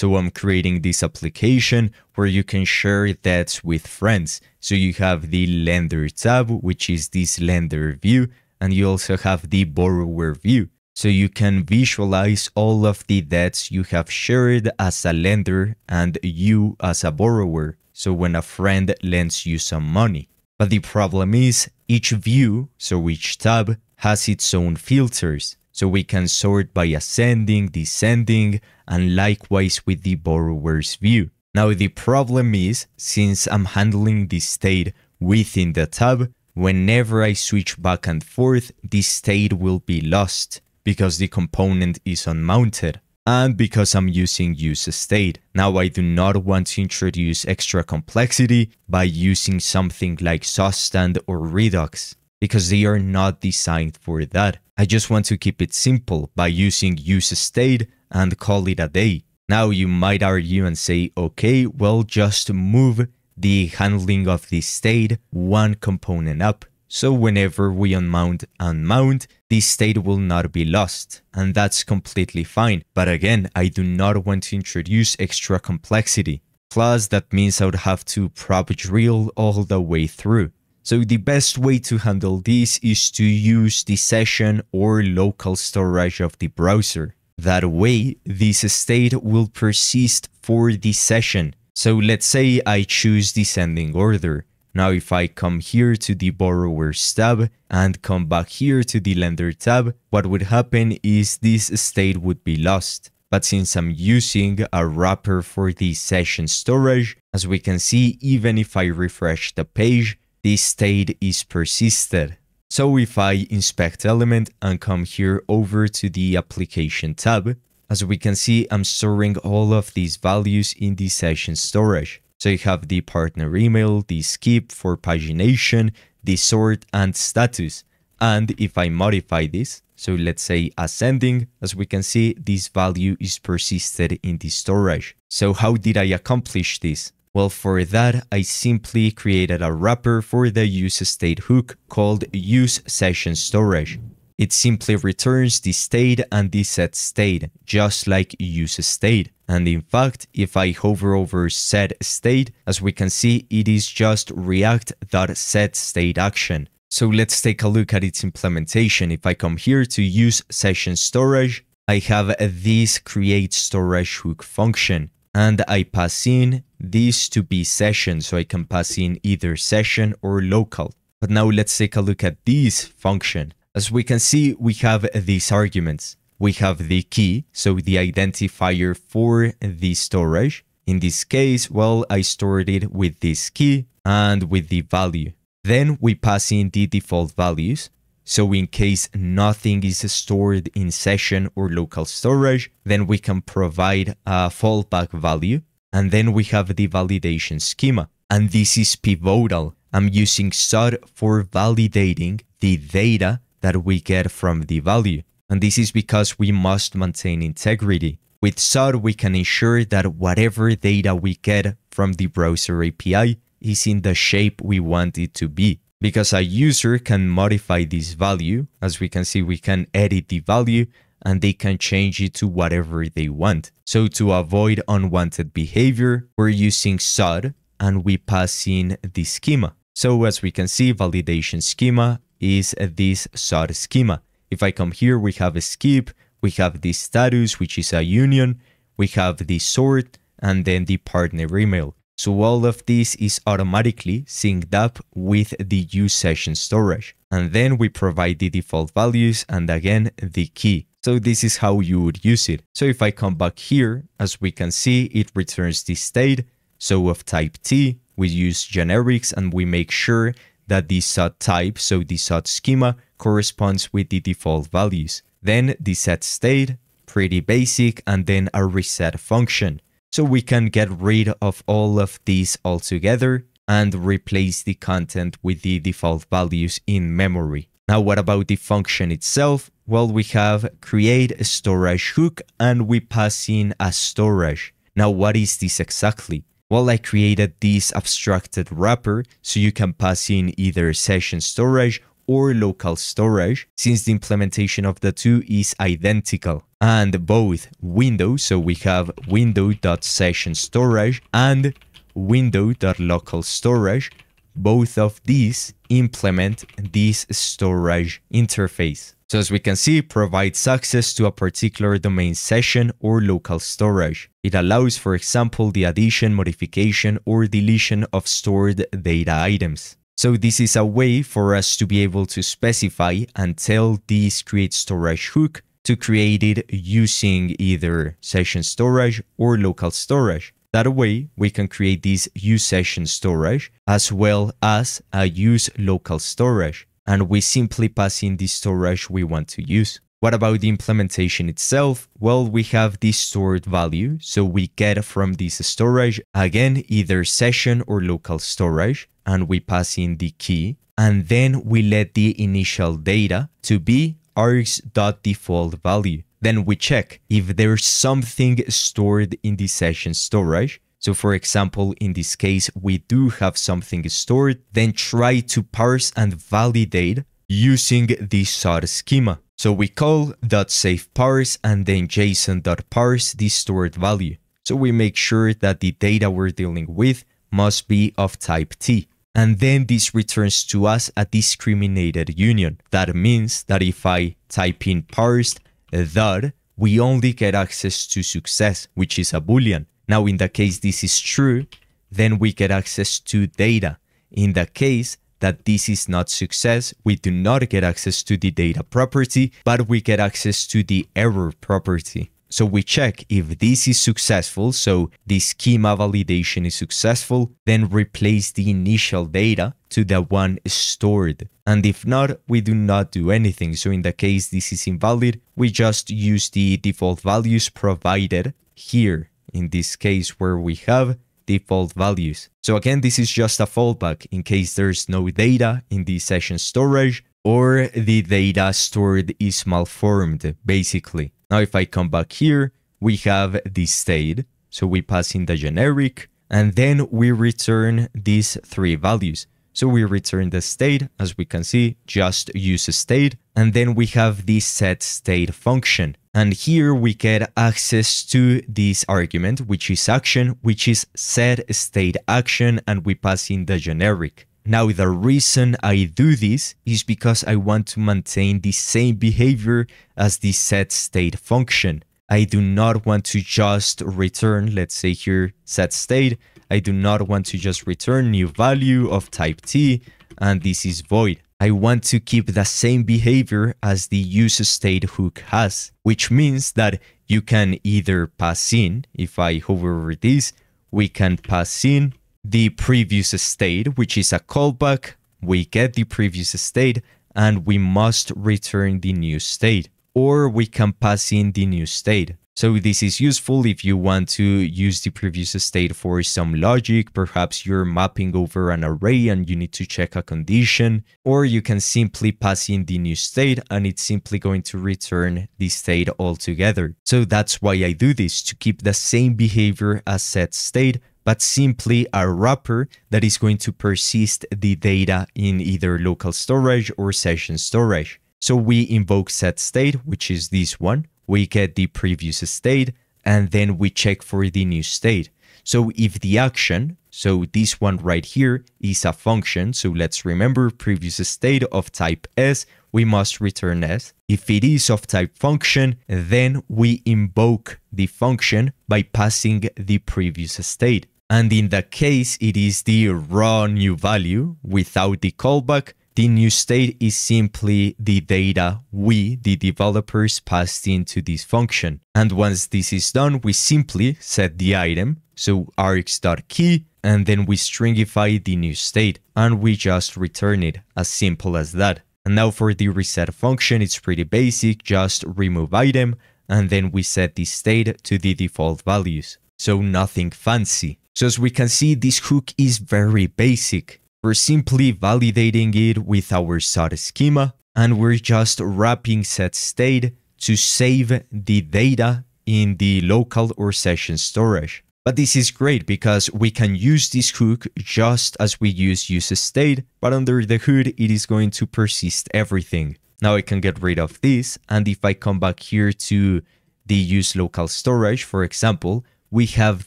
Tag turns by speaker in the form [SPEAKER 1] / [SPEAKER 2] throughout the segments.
[SPEAKER 1] So I'm creating this application where you can share debts with friends. So you have the lender tab, which is this lender view, and you also have the borrower view. So you can visualize all of the debts you have shared as a lender and you as a borrower. So when a friend lends you some money. But the problem is each view, so each tab, has its own filters. So we can sort by ascending, descending, and likewise with the borrower's view. Now the problem is, since I'm handling this state within the tab, whenever I switch back and forth, this state will be lost because the component is unmounted and because I'm using use state. Now I do not want to introduce extra complexity by using something like Zustand or Redux because they are not designed for that. I just want to keep it simple by using use state and call it a day. Now you might argue and say, okay, well just move the handling of the state one component up. So whenever we unmount and mount, this state will not be lost, and that's completely fine. But again, I do not want to introduce extra complexity. Plus, that means I would have to prop drill all the way through. So the best way to handle this is to use the session or local storage of the browser. That way, this state will persist for the session. So let's say I choose descending order. Now if I come here to the borrowers tab and come back here to the lender tab, what would happen is this state would be lost. But since I'm using a wrapper for the session storage, as we can see, even if I refresh the page, this state is persisted. So if I inspect element and come here over to the application tab, as we can see, I'm storing all of these values in the session storage. So you have the partner email, the skip for pagination, the sort and status. And if I modify this, so let's say ascending, as we can see, this value is persisted in the storage. So how did I accomplish this? Well, for that, I simply created a wrapper for the use state hook called use session storage. It simply returns the state and the set state, just like use state. And in fact, if I hover over set state, as we can see, it is just react.set state action. So let's take a look at its implementation. If I come here to use session storage, I have this create storage hook function and I pass in this to be session. So I can pass in either session or local. But now let's take a look at this function. As we can see, we have these arguments we have the key, so the identifier for the storage. In this case, well, I stored it with this key and with the value. Then we pass in the default values. So in case nothing is stored in session or local storage, then we can provide a fallback value. And then we have the validation schema. And this is pivotal. I'm using Zod for validating the data that we get from the value and this is because we must maintain integrity. With Zod, we can ensure that whatever data we get from the browser API is in the shape we want it to be. Because a user can modify this value, as we can see, we can edit the value and they can change it to whatever they want. So to avoid unwanted behavior, we're using Zod and we pass in the schema. So as we can see, validation schema is this Zod schema. If I come here, we have a skip, we have the status, which is a union, we have the sort, and then the partner email. So all of this is automatically synced up with the use session storage. And then we provide the default values and again the key. So this is how you would use it. So if I come back here, as we can see, it returns the state. So of type T, we use generics and we make sure that the Zod type, so the Zod schema, corresponds with the default values. Then the set state, pretty basic, and then a reset function. So we can get rid of all of these altogether and replace the content with the default values in memory. Now, what about the function itself? Well, we have create a storage hook and we pass in a storage. Now, what is this exactly? Well, I created this abstracted wrapper so you can pass in either session storage or local storage since the implementation of the two is identical. And both windows, so we have window.session_storage and window.local_storage, both of these implement this storage interface. So as we can see, it provides access to a particular domain session or local storage. It allows, for example, the addition, modification, or deletion of stored data items. So this is a way for us to be able to specify and tell this create storage hook to create it using either session storage or local storage. That way, we can create this use session storage as well as a use local storage and we simply pass in the storage we want to use. What about the implementation itself? Well, we have this stored value, so we get from this storage, again, either session or local storage, and we pass in the key, and then we let the initial data to be args.default value. Then we check if there's something stored in the session storage, so for example, in this case, we do have something stored, then try to parse and validate using the Zod schema. So we call .safeParse and then json.parse the stored value. So we make sure that the data we're dealing with must be of type T. And then this returns to us a discriminated union. That means that if I type in parsed that, we only get access to success, which is a boolean. Now, in the case this is true, then we get access to data. In the case that this is not success, we do not get access to the data property, but we get access to the error property. So we check if this is successful, so the schema validation is successful, then replace the initial data to the one stored. And if not, we do not do anything. So in the case this is invalid, we just use the default values provided here in this case where we have default values. So again, this is just a fallback in case there's no data in the session storage or the data stored is malformed, basically. Now, if I come back here, we have the state. So we pass in the generic and then we return these three values. So we return the state, as we can see, just use state, and then we have the set state function. And here we get access to this argument, which is action, which is set state action, and we pass in the generic. Now, the reason I do this is because I want to maintain the same behavior as the set state function. I do not want to just return, let's say here, set state. I do not want to just return new value of type t, and this is void. I want to keep the same behavior as the use state hook has, which means that you can either pass in, if I hover over this, we can pass in the previous state, which is a callback, we get the previous state, and we must return the new state. Or we can pass in the new state. So this is useful if you want to use the previous state for some logic, perhaps you're mapping over an array and you need to check a condition, or you can simply pass in the new state and it's simply going to return the state altogether. So that's why I do this, to keep the same behavior as set state, but simply a wrapper that is going to persist the data in either local storage or session storage. So we invoke set state, which is this one we get the previous state, and then we check for the new state. So if the action, so this one right here is a function, so let's remember previous state of type S, we must return S. If it is of type function, then we invoke the function by passing the previous state. And in that case, it is the raw new value without the callback, the new state is simply the data we, the developers, passed into this function. And once this is done, we simply set the item, so args.key, and then we stringify the new state, and we just return it, as simple as that. And now for the reset function, it's pretty basic, just remove item, and then we set the state to the default values. So nothing fancy. So as we can see, this hook is very basic. We're simply validating it with our Zod schema, and we're just wrapping set state to save the data in the local or session storage. But this is great because we can use this hook just as we use use state, but under the hood, it is going to persist everything. Now I can get rid of this, and if I come back here to the use local storage, for example, we have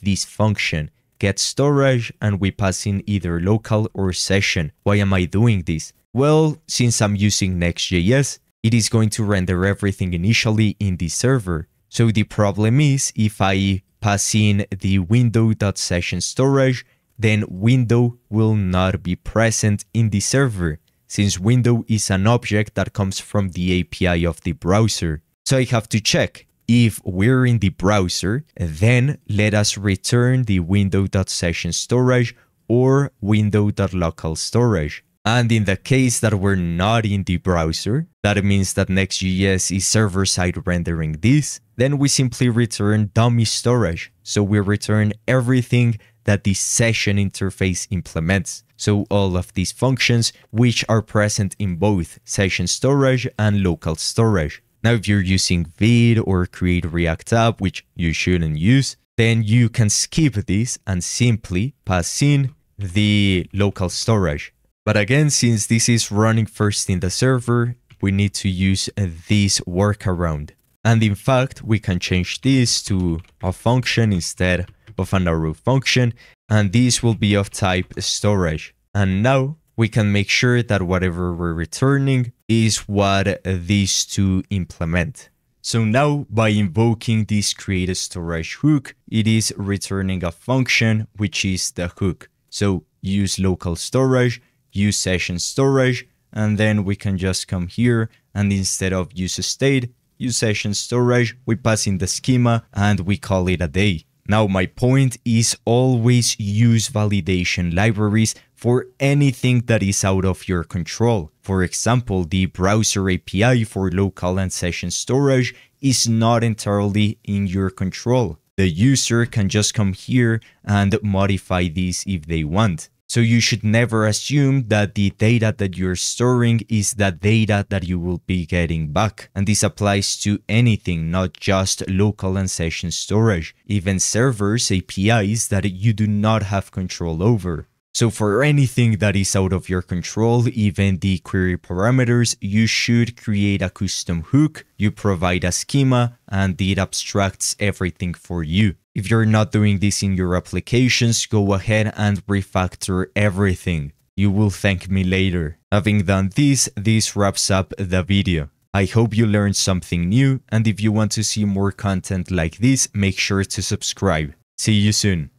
[SPEAKER 1] this function, get storage, and we pass in either local or session. Why am I doing this? Well, since I'm using Next.js, it is going to render everything initially in the server. So the problem is if I pass in the window.session storage, then window will not be present in the server, since window is an object that comes from the API of the browser. So I have to check if we're in the browser, then let us return the window.session storage or window.local storage. And in the case that we're not in the browser, that means that Next.js is server-side rendering this, then we simply return dummy storage. So we return everything that the session interface implements. So all of these functions which are present in both session storage and local storage. Now, if you're using Vite or Create React App, which you shouldn't use, then you can skip this and simply pass in the local storage. But again, since this is running first in the server, we need to use this workaround. And in fact, we can change this to a function instead of an arrow function, and this will be of type storage. And now we can make sure that whatever we're returning is what these two implement. So now by invoking this create storage hook, it is returning a function, which is the hook. So use local storage use session storage, and then we can just come here and instead of use state, use session storage, we pass in the schema and we call it a day. Now my point is always use validation libraries for anything that is out of your control. For example, the browser API for local and session storage is not entirely in your control. The user can just come here and modify these if they want. So you should never assume that the data that you're storing is the data that you will be getting back. And this applies to anything, not just local and session storage, even servers, APIs that you do not have control over. So for anything that is out of your control, even the query parameters, you should create a custom hook, you provide a schema, and it abstracts everything for you. If you're not doing this in your applications, go ahead and refactor everything. You will thank me later. Having done this, this wraps up the video. I hope you learned something new, and if you want to see more content like this, make sure to subscribe. See you soon.